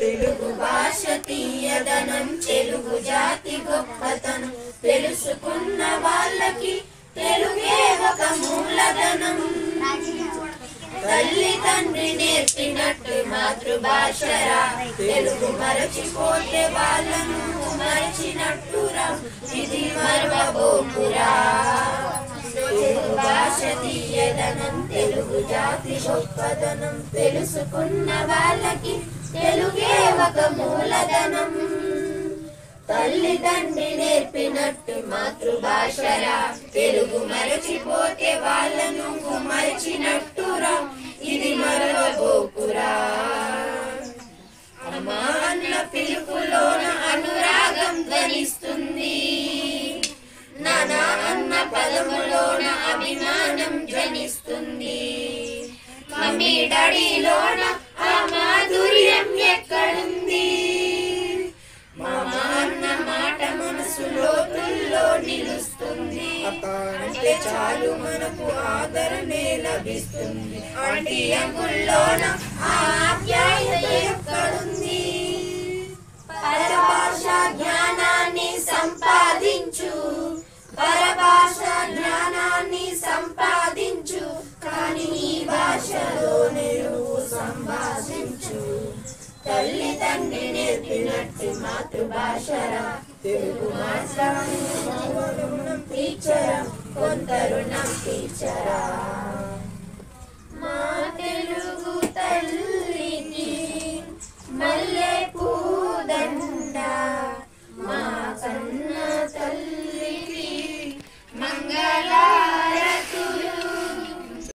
తెలుగు భాష తీయదనం తెలుగు జాతి గొప్పతనం. తెలుసుకున్న వాళ్ళకి తెలుగే ఒక మూలధనం. తల్లి తండ్రి నేర్పినట్టు మాతృభాషరా. తెలుగు మరచిపోతే వాళ్ళను మరచినట్టురా. ఇది మరవబోకురా తెలుగు భాష తీయదనం తెలుగు జాతి గొప్పదనం తెలుసుకున్న వాళ్ళకి తెలుగే ఒక మూలధనం. తల్లిదండ్రి నేర్పినట్టు మాతృభాషరా. తెలుగు మరచిపోతే వాళ్ళను మరచినట్టురా ఇది మరవబోకురా. అమ్మా అన్న పిలుపులోన అనురాగం ధ్వనిస్తుంది. నానా అన్న పదములోన అభిమానం ధ్వనిస్తుంది. మమ్మీ డాడీలో చాలు మనకు ఆదరణే లభిస్తుంది. ఆంటీ అంకుల్లోన ఆప్యాయత ఎక్కడుంది? పరభాష జ్ఞానాన్ని సంపాదించు. పరభాష జ్ఞానాన్ని సంపాదించు. కానీ నీ భాషలోనే నువ్వు సంభాషించు. తల్లి తండ్రి నేర్పినట్టు మాతృభాషరా. తెలుగు మాట్లాడు టీచరా. కొంత రుణం టీచరా